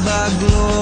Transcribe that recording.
toda glória.